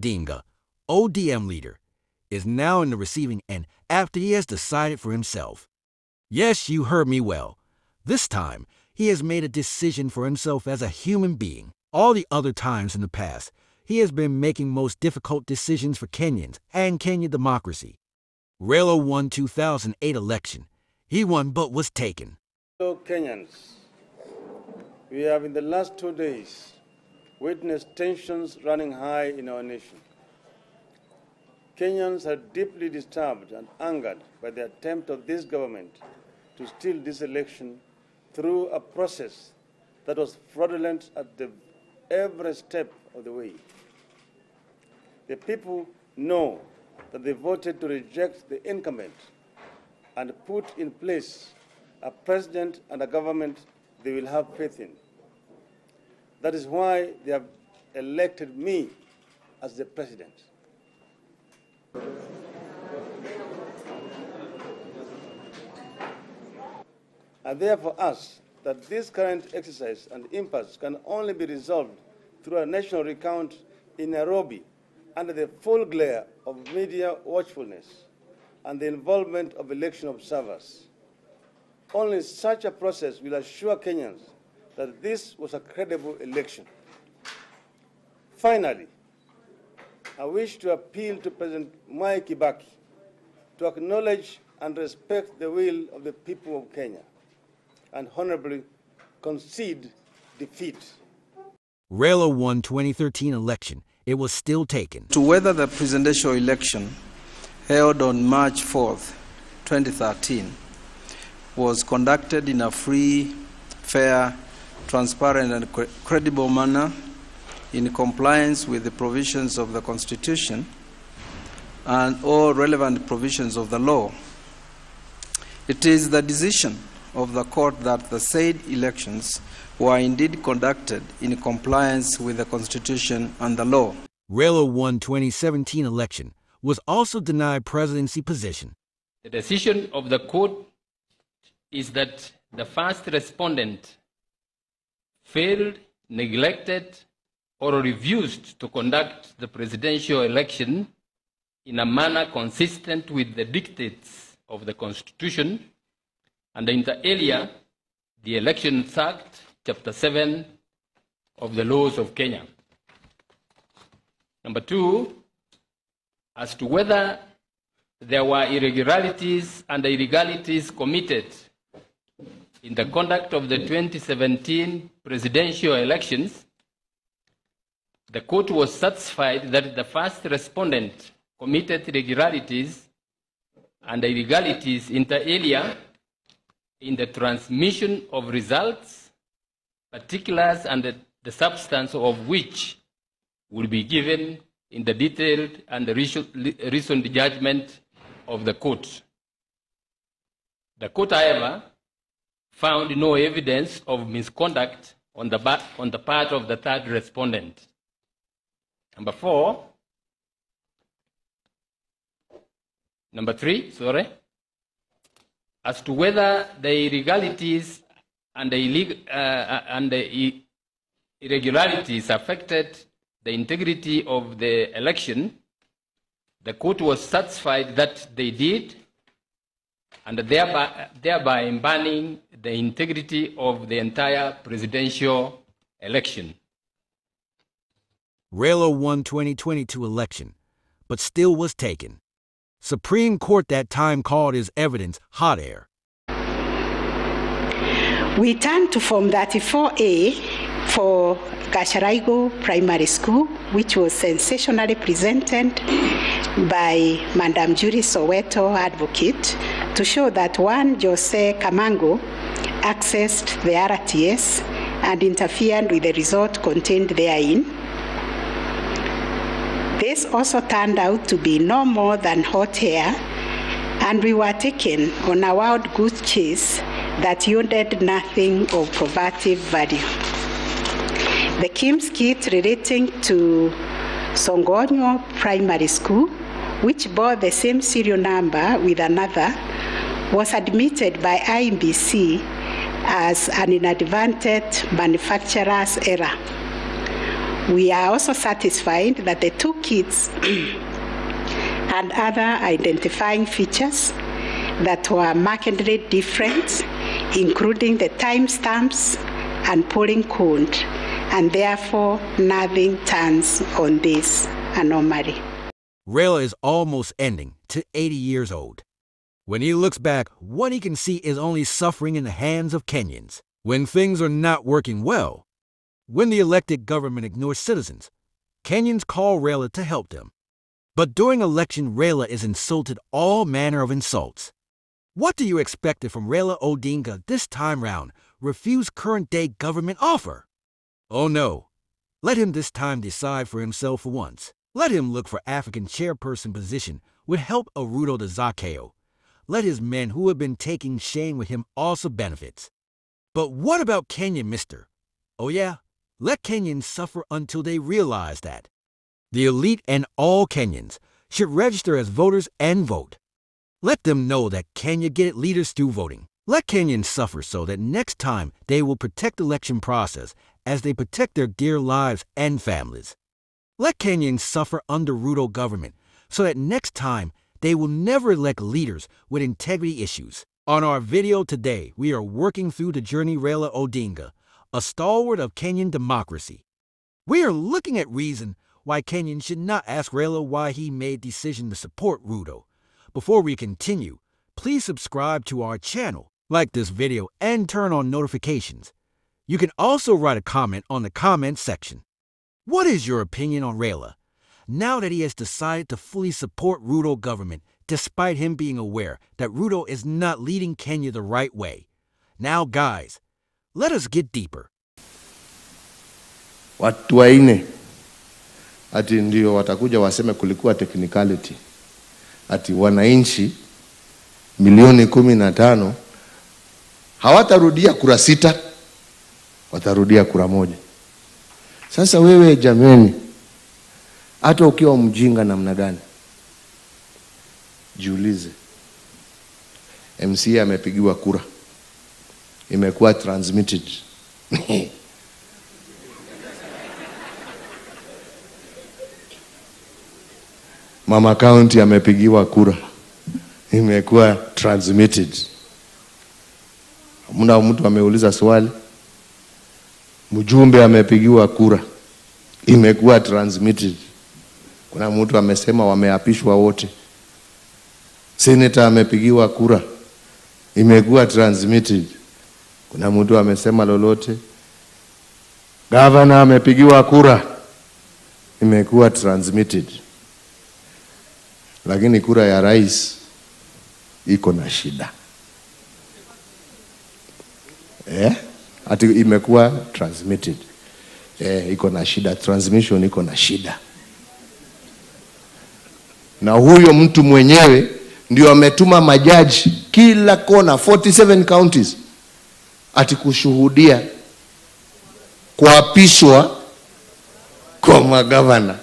Odinga, ODM leader, is now in the receiving end after he has decided for himself. Yes, you heard me well. This time, he has made a decision for himself as a human being. All the other times in the past, he has been making most difficult decisions for Kenyans and Kenya democracy. Raila won 2008 election. He won but was taken. Fellow Kenyans, we have in the last two days witnessed tensions running high in our nation. Kenyans are deeply disturbed and angered by the attempt of this government to steal this election through a process that was fraudulent at the, every step of the way. The people know that they voted to reject the incumbent and put in place a president and a government they will have faith in. That is why they have elected me as the president. I therefore ask that this current exercise and impasse can only be resolved through a national recount in Nairobi under the full glare of media watchfulness and the involvement of election observers. Only such a process will assure Kenyans that this was a credible election. Finally, I wish to appeal to President Mwai Kibaki to acknowledge and respect the will of the people of Kenya and honorably concede defeat. Raila won 2013 election. It was still taken. To whether the presidential election held on March 4th, 2013 was conducted in a free, fair, transparent and cre- credible manner in compliance with the provisions of the Constitution and all relevant provisions of the law. It is the decision of the court that the said elections were indeed conducted in compliance with the Constitution and the law. Raila won 2017 election, was also denied presidency position. The decision of the court is that the first respondent failed, neglected, or refused to conduct the presidential election in a manner consistent with the dictates of the Constitution and inter alia the Elections Act, Chapter 7 of the laws of Kenya. Number two, as to whether there were irregularities and illegalities committed in the conduct of the 2017 presidential elections, the court was satisfied that the first respondent committed irregularities and illegalities inter alia in the transmission of results, particulars, and the, the substance of which will be given in the detailed and the recent judgment of the court. The court, however, found no evidence of misconduct on the, ba- on the part of the third respondent. Number four, number three, sorry, as to whether the illegalities and the, illeg- uh, and the irregularities affected the integrity of the election, the court was satisfied that they did, and thereby, thereby banning the integrity of the entire presidential election. Raila won 2022 election, but still was taken. Supreme Court that time called his evidence hot air. We turn to Form 34A for Gasharaigo Primary School, which was sensationally presented by Madam Julie Soweto, advocate, to show that one, Jose Camargo, accessed the RTS and interfered with the result contained therein. This also turned out to be no more than hot air, and we were taken on a wild goose chase that yielded nothing of probative value. the KIEMS kit relating to Songonyo Primary School, which bore the same serial number with another, was admitted by IEBC as an inadvertent manufacturer's error. We are also satisfied that the two kits and other identifying features that were markedly different, including the timestamps and polling code, and therefore nothing turns on this anomaly. Raila is almost ending to 80 years old. When he looks back, what he can see is only suffering in the hands of Kenyans. When things are not working well, when the elected government ignores citizens, Kenyans call Raila to help them. But during election, Raila is insulted all manner of insults. What do you expect from Raila Odinga this time round? Refuse current day government offer? Oh no. Let him this time decide for himself once. Let him look for African chairperson position with help of Ruto de Zakayo. Let his men who have been taking shame with him also benefits. But what about Kenya, mister? Oh yeah, let Kenyans suffer until they realize that. The elite and all Kenyans should register as voters and vote. Let them know that Kenya get leaders through voting. Let Kenyans suffer so that next time they will protect election process as they protect their dear lives and families. Let Kenyans suffer under Ruto government so that next time they will never elect leaders with integrity issues. On our video today, we are working through the journey Raila Odinga, a stalwart of Kenyan democracy. We are looking at reason why Kenyans should not ask Raila why he made decision to support Ruto. Before we continue, please subscribe to our channel, like this video, and turn on notifications. You can also write a comment on the comment section. What is your opinion on Raila? Now that he has decided to fully support Ruto government, despite him being aware that Ruto is not leading Kenya the right way. Now guys, let us get deeper. watu waine ati ndio watakuja waseme kulikuwa technicality, ati wananchi milioni kumi na tano hawatarudia kura sita, watarudia kura moja. Sasa wewe jameni, hata ukiwa mjinga namna gani, jiulize. mc amepigiwa kura, imekuwa transmitted. Mama County amepigiwa kura, imekuwa transmitted. Mna mtu ameuliza swali, mjumbe amepigiwa kura, imekuwa transmitted. Kuna mtu amesema wameapishwa wote. Senator amepigiwa kura, imekuwa transmitted. Kuna mtu amesema lolote. Gavana amepigiwa kura, imekuwa transmitted lakini kura ya rais iko na shida eh? Ati imekuwa transmitted. Eh, iko na shida, transmission iko na shida, na huyo mtu mwenyewe ndio ametuma majaji kila kona 47 counties ati kushuhudia kuapishwa kwa magavana.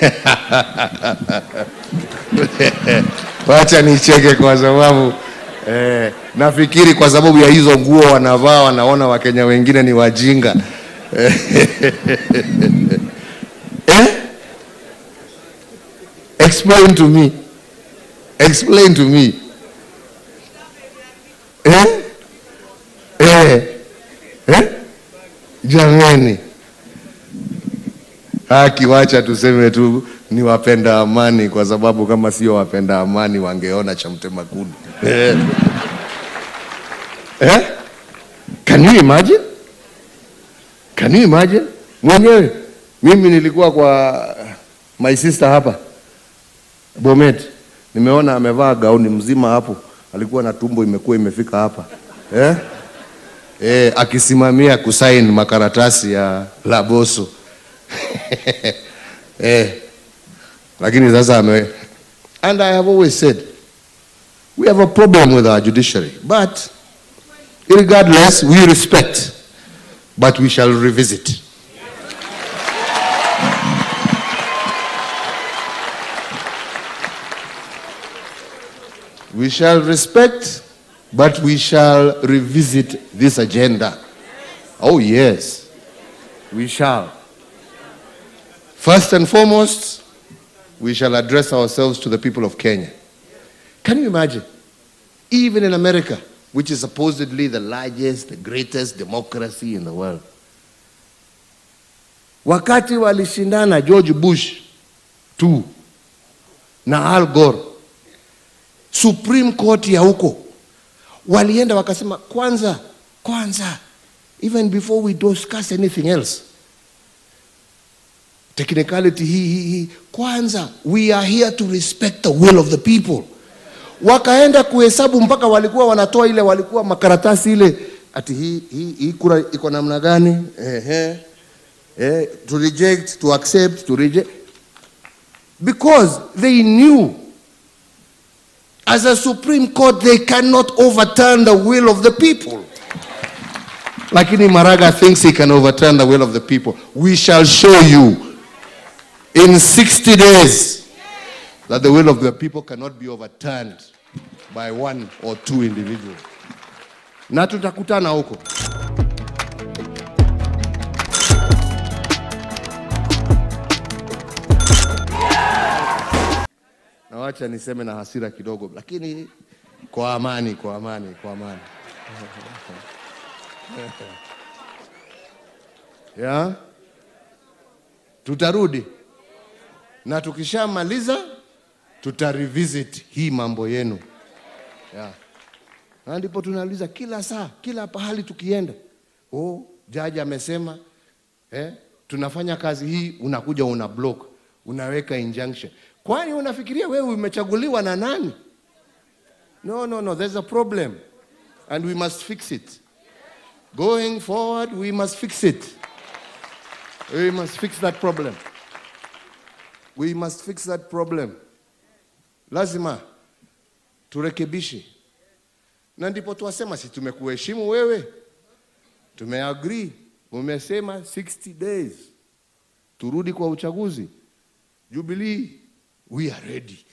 Wacha nicheke kwa sababu eh, nafikiri kwa sababu ya hizo nguo wanavaa wanaona Wakenya wengine ni wajinga eh? Explain to me. Explain to me. Eh? Eh? Eh? Haki, wacha tuseme tu ni wapenda amani, kwa sababu kama sio wapenda amani wangeona cha mtema kuni eh. Eh? Can you imagine? Can you imagine? Mwenyewe mimi nilikuwa kwa my sister hapa Bomet, nimeona amevaa gauni mzima hapo, alikuwa na tumbo imekuwa imefika hapa eh? Eh, akisimamia kusain makaratasi ya Laboso eh, lakini sasa ame and I have always said We have a problem with our judiciary. But regardless, we respect, but we shall revisit. We shall respect, but we shall revisit this agenda. Oh, yes, we shall. First and foremost, we shall address ourselves to the people of Kenya. Can you imagine? Even in America, which is supposedly the largest, the greatest democracy in the world. Wakati walishindana George Bush tu na Al Gore, Supreme Court ya huko walienda wakasema, kwanza kwanza, even before we discuss anything else, technicality hii hii hii, kwanza we are here to respect the will of the people. Wakaenda kuhesabu mpaka walikuwa wanatoa ile, walikuwa makaratasi ile, ati hii hii, hii kura iko namna gani? Ehe, eh, to reject, to accept, to reject, because they knew as a Supreme Court they cannot overturn the will of the people. Lakini Maraga thinks he can overturn the will of the people. We shall show you in 60 days that the will of the people cannot be overturned by one or two individuals. Na tutakutana huko. Na wacha niseme na hasira kidogo, lakini kwa amani, kwa amani, kwa amani. ya tutarudi na tukishamaliza tuta revisit hii mambo yenu. Na ndipo tunauliza kila saa, kila pahali tukienda, oh, jaji amesema eh, tunafanya kazi hii, unakuja una block, unaweka injunction. Kwani unafikiria wewe umechaguliwa na nani? No, no, no, there's a problem and we must fix it. Going forward, we must fix it. We must fix that problem. We must fix that problem. Lazima turekebishe, na ndipo tuwasema, si tumekuheshimu wewe, tumeagree, mumesema 60 days. Turudi kwa uchaguzi. jubilii we are ready,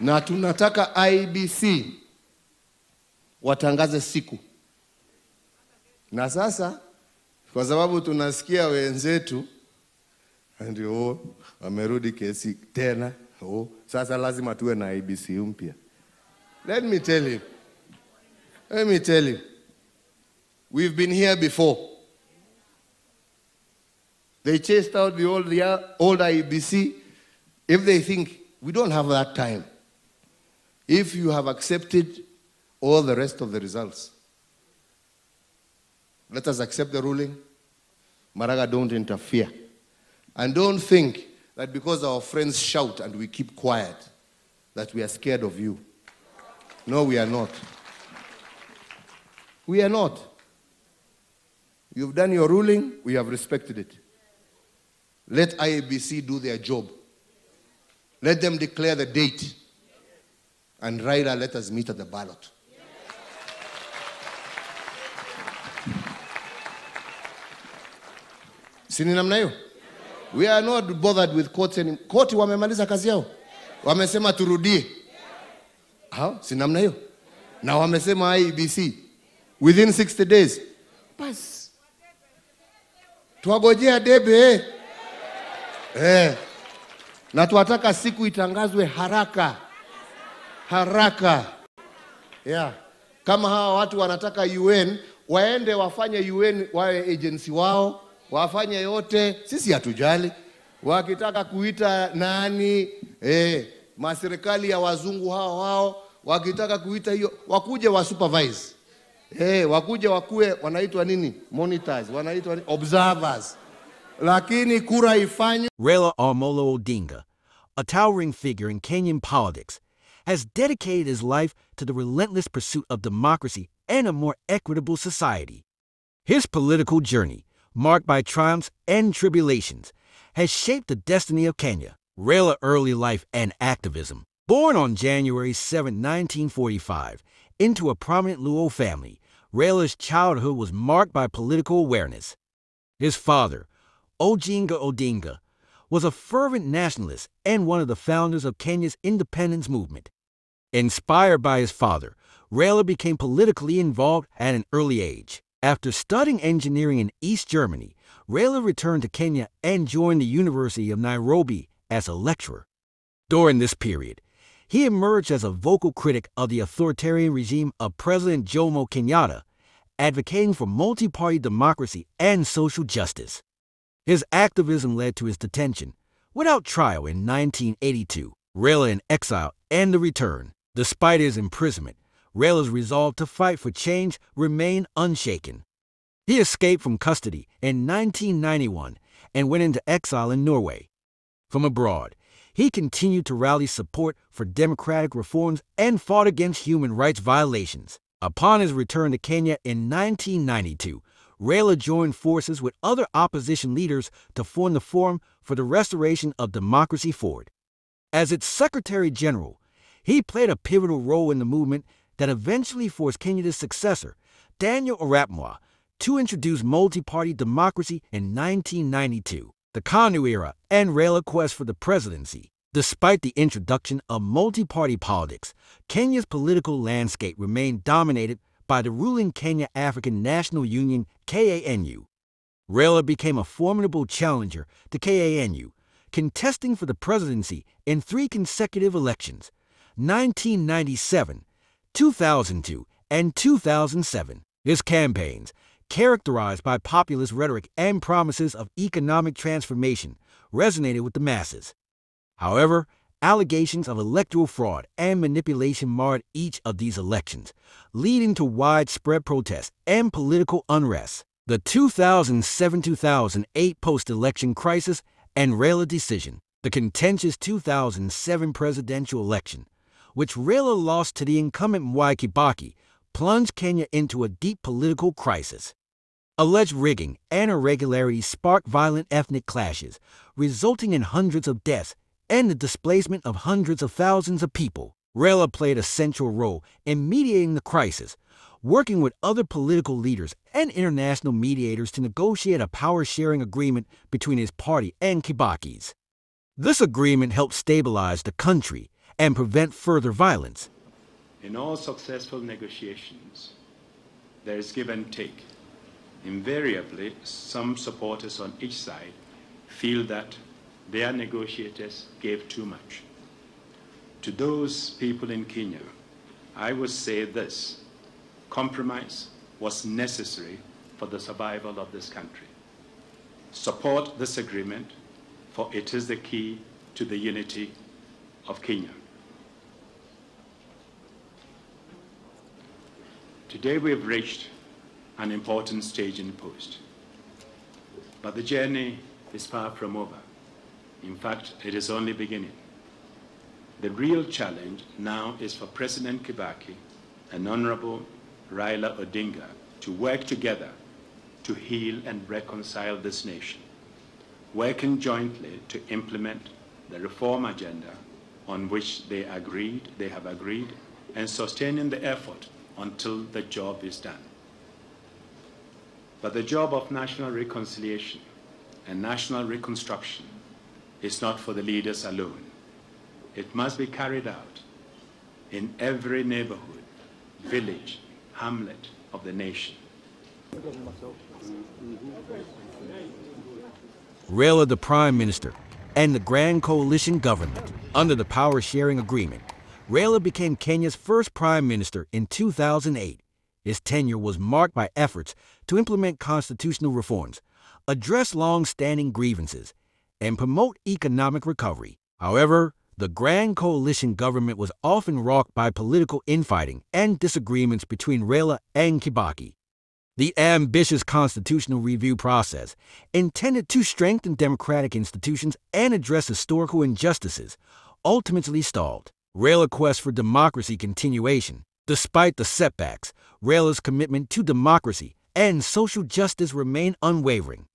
na tunataka IBC watangaze siku. Na sasa kwa sababu tunasikia wenzetu ndio oh, wamerudi kesi tena oh, sasa lazima tuwe na IEBC mpya. Let me tell you, let me tell you, we've been here before. They chased out the old, the old IEBC if they think we don't have that time. If you have accepted all the rest of the results, let us accept the ruling. Maraga, don't interfere. And don't think that because our friends shout and we keep quiet, that we are scared of you. No, we are not. We are not. You've done your ruling, we have respected it. Let IEBC do their job. Let them declare the date. And Raila, let us meet at the ballot. Hiyo? We are not bothered with courts any. Court wamemaliza kazi yao, wamesema turudie. Si namna hiyo, na wamesema ibc within 60 days. Bas twagojea debe eh. Eh. Na tuwataka siku itangazwe haraka haraka, yeah. Kama hawa watu wanataka UN waende wafanye UN wawe agency wao wafanye yote, sisi hatujali. Wakitaka kuita nani eh, maserikali ya wazungu hao wao, wakitaka kuita hiyo, wakuje wa supervise eh, wakuje wakuwe wanaitwa nini, monitors, wanaitwa observers, lakini kura ifanywe. Raila Amolo Odinga, a towering figure in Kenyan politics, has dedicated his life to the relentless pursuit of democracy and a more equitable society. His political journey marked by triumphs and tribulations, has shaped the destiny of Kenya. Raila early life and activism. Born on January 7, 1945, into a prominent Luo family, Raila's childhood was marked by political awareness. His father, Oginga Odinga, was a fervent nationalist and one of the founders of Kenya's independence movement. Inspired by his father, Raila became politically involved at an early age. After studying engineering in East Germany, Raila returned to Kenya and joined the University of Nairobi as a lecturer. During this period, he emerged as a vocal critic of the authoritarian regime of President Jomo Kenyatta, advocating for multi party democracy and social justice. His activism led to his detention, without trial in 1982, Raila in exile, and the return. Despite his imprisonment, Raila's resolve to fight for change remained unshaken. He escaped from custody in 1991 and went into exile in Norway. From abroad, he continued to rally support for democratic reforms and fought against human rights violations. Upon his return to Kenya in 1992, Raila joined forces with other opposition leaders to form the Forum for the Restoration of Democracy Forward. As its Secretary General, he played a pivotal role in the movement that eventually forced Kenya's successor, Daniel Arap Moi, to introduce multi-party democracy in 1992, the KANU era and Raila quest for the presidency. Despite the introduction of multi-party politics, Kenya's political landscape remained dominated by the ruling Kenya African National Union KANU. Raila became a formidable challenger to KANU, contesting for the presidency in three consecutive elections 1997, 2002, and 2007. His campaigns, characterized by populist rhetoric and promises of economic transformation, resonated with the masses. However, allegations of electoral fraud and manipulation marred each of these elections, leading to widespread protests and political unrest. The 2007 2008 post election crisis and Raila decision, the contentious 2007 presidential election, which Raila lost to the incumbent Mwai Kibaki, plunged Kenya into a deep political crisis. Alleged rigging and irregularities sparked violent ethnic clashes, resulting in hundreds of deaths and the displacement of hundreds of thousands of people. Raila played a central role in mediating the crisis, working with other political leaders and international mediators to negotiate a power sharing agreement between his party and Kibaki's. This agreement helped stabilize the country and prevent further violence. In all successful negotiations, there is give and take. Invariably, some supporters on each side feel that their negotiators gave too much. To those people in Kenya, I would say this compromise was necessary for the survival of this country. Support this agreement, for it is the key to the unity of Kenya. Today we have reached an important stage in the post, but the journey is far from over. In fact, it is only beginning. The real challenge now is for President Kibaki and Honorable Raila Odinga to work together to heal and reconcile this nation, working jointly to implement the reform agenda on which they agreed, they have agreed, and sustaining the effort until the job is done. But the job of national reconciliation and national reconstruction is not for the leaders alone. It must be carried out in every neighborhood, village, hamlet of the nation. Raila, the Prime Minister, and the Grand Coalition government, under the power sharing agreement, Raila became Kenya's first Prime Minister in 2008. His tenure was marked by efforts to implement constitutional reforms, address long standing grievances, and promote economic recovery. However, the Grand Coalition government was often rocked by political infighting and disagreements between Raila and Kibaki. The ambitious constitutional review process, intended to strengthen democratic institutions and address historical injustices, ultimately stalled. Raila's quest for democracy continuation. Despite the setbacks, Raila's commitment to democracy and social justice remain unwavering.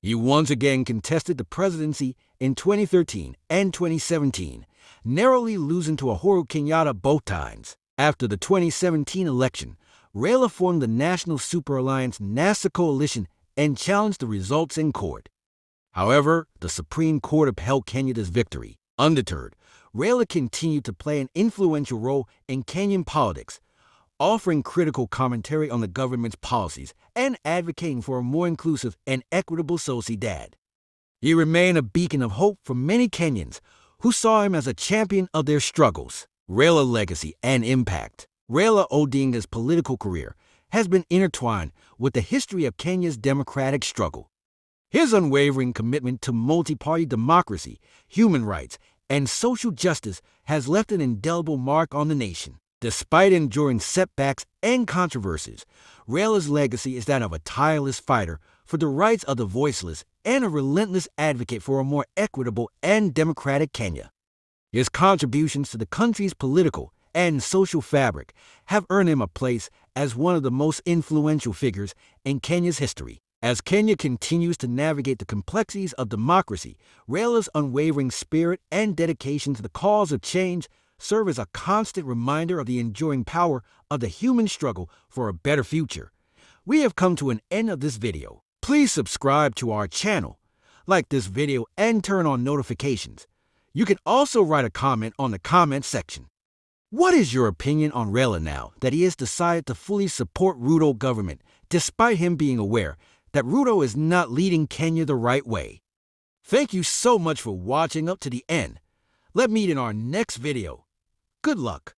He once again contested the presidency in 2013 and 2017, narrowly losing to Uhuru Kenyatta both times. After the 2017 election, Raila formed the National Super Alliance NASA coalition and challenged the results in court. However, the Supreme Court upheld Kenyatta's victory. Undeterred, Raila continued to play an influential role in Kenyan politics, offering critical commentary on the government's policies and advocating for a more inclusive and equitable sociedad. He remained a beacon of hope for many Kenyans who saw him as a champion of their struggles. Raila legacy and impact. Raila Odinga's political career has been intertwined with the history of Kenya's democratic struggle. His unwavering commitment to multi-party democracy, human rights, and social justice has left an indelible mark on the nation. Despite enduring setbacks and controversies, Raila's legacy is that of a tireless fighter for the rights of the voiceless and a relentless advocate for a more equitable and democratic Kenya. His contributions to the country's political and social fabric have earned him a place as one of the most influential figures in Kenya's history. As Kenya continues to navigate the complexities of democracy, Raila's unwavering spirit and dedication to the cause of change serve as a constant reminder of the enduring power of the human struggle for a better future. We have come to an end of this video. Please subscribe to our channel, like this video, and turn on notifications. You can also write a comment on the comment section. What is your opinion on Raila now that he has decided to fully support Ruto government despite him being aware that Ruto is not leading Kenya the right way? Thank you so much for watching up to the end. Let me meet in our next video. Good luck.